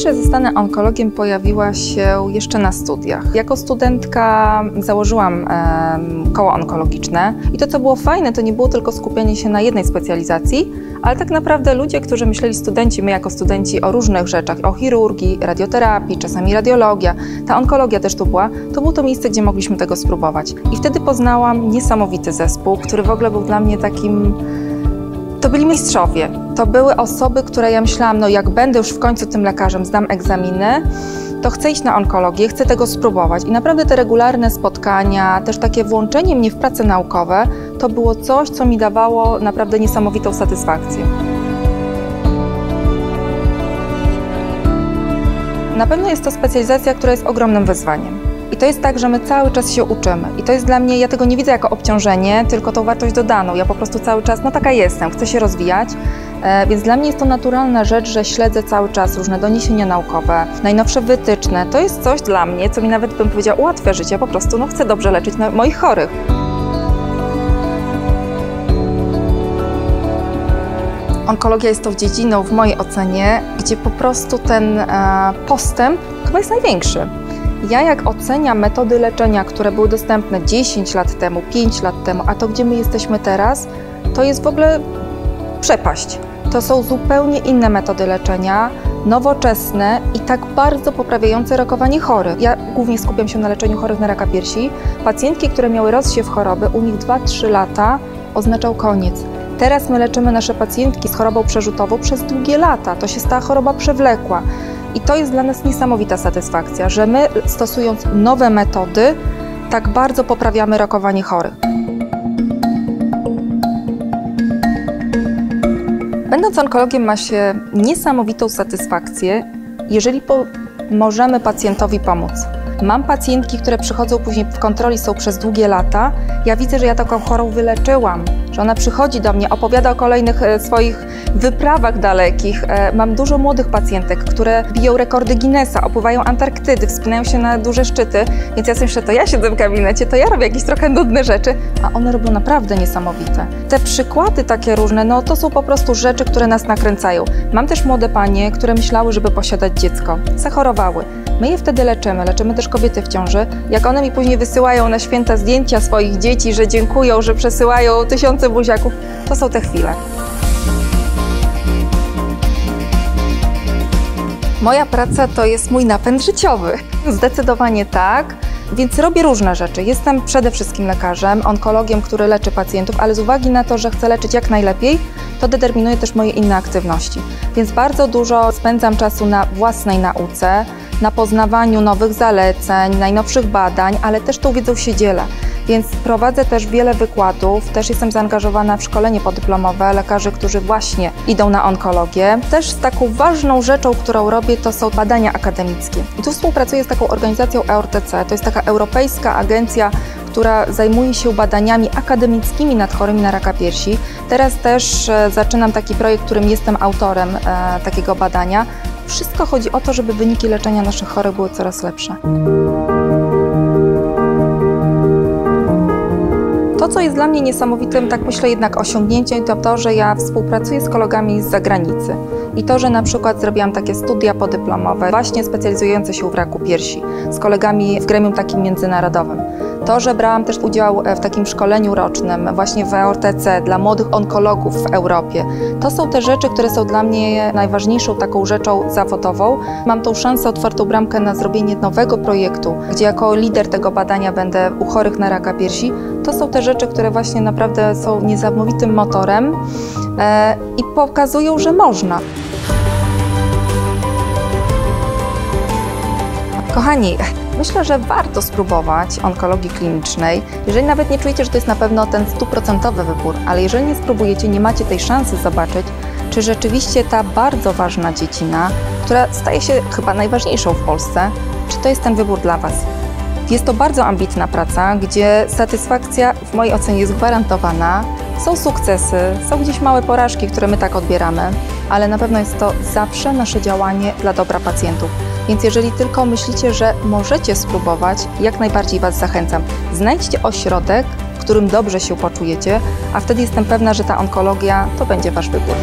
Myśl, że zostanę onkologiem pojawiła się jeszcze na studiach. Jako studentka założyłam e, koło onkologiczne i to, co było fajne, to nie było tylko skupienie się na jednej specjalizacji, ale tak naprawdę ludzie, którzy myśleli studenci, my jako studenci o różnych rzeczach, o chirurgii, radioterapii, czasami radiologia, ta onkologia też tu była, to było to miejsce, gdzie mogliśmy tego spróbować. I wtedy poznałam niesamowity zespół, który w ogóle był dla mnie takim to byli mistrzowie. To były osoby, które ja myślałam, no jak będę już w końcu tym lekarzem, zdam egzaminy, to chcę iść na onkologię, chcę tego spróbować. I naprawdę te regularne spotkania, też takie włączenie mnie w prace naukowe, to było coś, co mi dawało naprawdę niesamowitą satysfakcję. Na pewno jest to specjalizacja, która jest ogromnym wyzwaniem. I to jest tak, że my cały czas się uczymy. I to jest dla mnie, ja tego nie widzę jako obciążenie, tylko tą wartość dodaną. Ja po prostu cały czas, no taka jestem, chcę się rozwijać. E, więc dla mnie jest to naturalna rzecz, że śledzę cały czas różne doniesienia naukowe, najnowsze wytyczne. To jest coś dla mnie, co mi nawet bym powiedziała ułatwia życie. Po prostu no, chcę dobrze leczyć moich chorych. Onkologia jest tą dziedziną, w mojej ocenie, gdzie po prostu ten e, postęp chyba jest największy. Ja jak oceniam metody leczenia, które były dostępne 10 lat temu, 5 lat temu, a to gdzie my jesteśmy teraz, to jest w ogóle przepaść. To są zupełnie inne metody leczenia, nowoczesne i tak bardzo poprawiające rokowanie chorych. Ja głównie skupiam się na leczeniu chorych na raka piersi. Pacjentki, które miały rozsiew choroby, u nich 2-3 lata oznaczał koniec. Teraz my leczymy nasze pacjentki z chorobą przerzutową przez długie lata. To się stała choroba przewlekła. I to jest dla nas niesamowita satysfakcja, że my stosując nowe metody, tak bardzo poprawiamy rokowanie chorych. Będąc onkologiem ma się niesamowitą satysfakcję, jeżeli możemy pacjentowi pomóc. Mam pacjentki, które przychodzą później w kontroli, są przez długie lata. Ja widzę, że ja taką chorą wyleczyłam, że ona przychodzi do mnie, opowiada o kolejnych e, swoich wyprawach dalekich. E, mam dużo młodych pacjentek, które biją rekordy Guinnessa, opływają Antarktydy, wspinają się na duże szczyty, więc ja sobie myślę, to ja siedzę w gabinecie, to ja robię jakieś trochę nudne rzeczy, a one robią naprawdę niesamowite. Te przykłady takie różne, no to są po prostu rzeczy, które nas nakręcają. Mam też młode panie, które myślały, żeby posiadać dziecko. Zachorowały. My je wtedy leczymy, leczymy też kobiety w ciąży. Jak one mi później wysyłają na święta zdjęcia swoich dzieci, że dziękują, że przesyłają tysiące buziaków, to są te chwile. Moja praca to jest mój napęd życiowy. Zdecydowanie tak. Więc robię różne rzeczy. Jestem przede wszystkim lekarzem, onkologiem, który leczy pacjentów, ale z uwagi na to, że chcę leczyć jak najlepiej, to determinuje też moje inne aktywności. Więc bardzo dużo spędzam czasu na własnej nauce, na poznawaniu nowych zaleceń, najnowszych badań, ale też tą wiedzą się dzielę. Więc prowadzę też wiele wykładów, też jestem zaangażowana w szkolenie podyplomowe lekarzy, którzy właśnie idą na onkologię. Też z taką ważną rzeczą, którą robię, to są badania akademickie. I tu współpracuję z taką organizacją EORTC, to jest taka europejska agencja która zajmuje się badaniami akademickimi nad chorymi na raka piersi. Teraz też e, zaczynam taki projekt, którym jestem autorem e, takiego badania. Wszystko chodzi o to, żeby wyniki leczenia naszych chorych były coraz lepsze. To, co jest dla mnie niesamowitym, tak myślę jednak osiągnięciem, to to, że ja współpracuję z kolegami z zagranicy. I to, że na przykład zrobiłam takie studia podyplomowe, właśnie specjalizujące się w raku piersi, z kolegami w gremium takim międzynarodowym. To, że brałam też udział w takim szkoleniu rocznym właśnie w EORTC dla młodych onkologów w Europie, to są te rzeczy, które są dla mnie najważniejszą taką rzeczą zawodową. Mam tą szansę, otwartą bramkę na zrobienie nowego projektu, gdzie jako lider tego badania będę u chorych na raka piersi. To są te rzeczy, które właśnie naprawdę są niesamowitym motorem e, i pokazują, że można. Kochani, myślę, że warto spróbować onkologii klinicznej. Jeżeli nawet nie czujecie, że to jest na pewno ten stuprocentowy wybór, ale jeżeli nie spróbujecie, nie macie tej szansy zobaczyć, czy rzeczywiście ta bardzo ważna dziedzina, która staje się chyba najważniejszą w Polsce, czy to jest ten wybór dla Was. Jest to bardzo ambitna praca, gdzie satysfakcja w mojej ocenie jest gwarantowana. Są sukcesy, są gdzieś małe porażki, które my tak odbieramy, ale na pewno jest to zawsze nasze działanie dla dobra pacjentów. Więc jeżeli tylko myślicie, że możecie spróbować, jak najbardziej Was zachęcam. Znajdźcie ośrodek, w którym dobrze się poczujecie, a wtedy jestem pewna, że ta onkologia to będzie Wasz wybór.